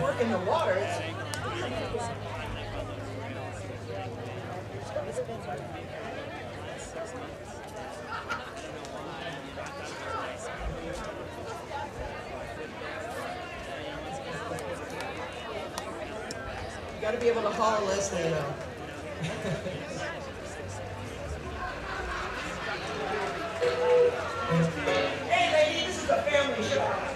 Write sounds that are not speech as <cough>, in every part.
work in the water. You gotta be able to haul Leslie though. Uh, <laughs> hey lady, this is a family show.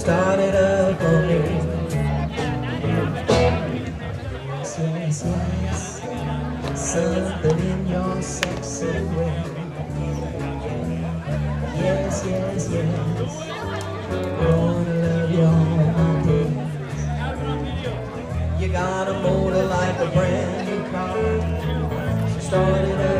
started up again. Yes, yes, something in your sexy way. Yes, yes, yes, Gonna love your mountains. You got a motor like a brand new car. Started up.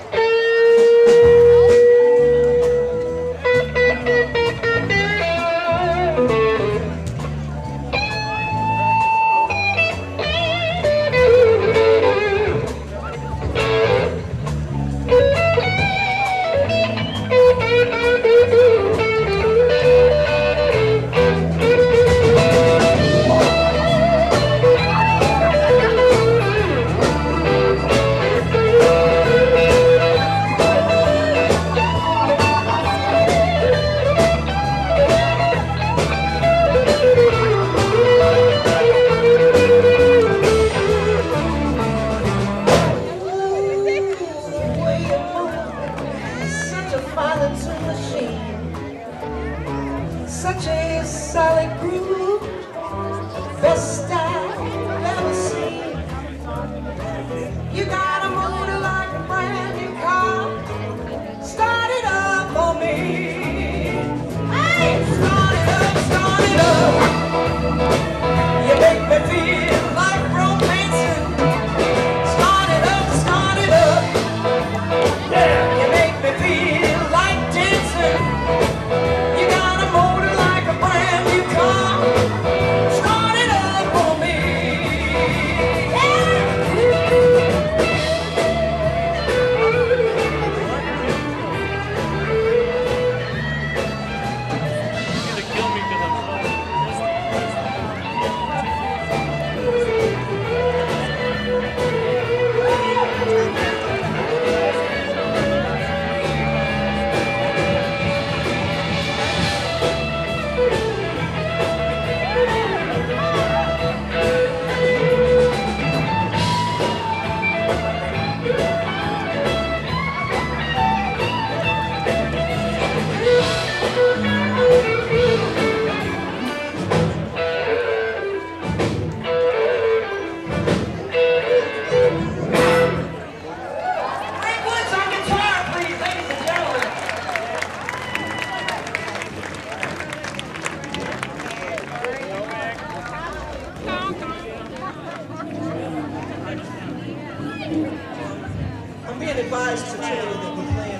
been advised to Taylor that we're playing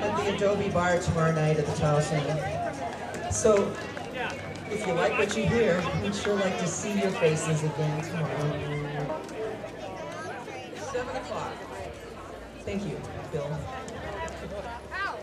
at the Adobe Bar tomorrow night at the Tower Center. So, if you like what you hear, we'd sure like to see your faces again tomorrow. 7 o'clock. Thank you, Bill.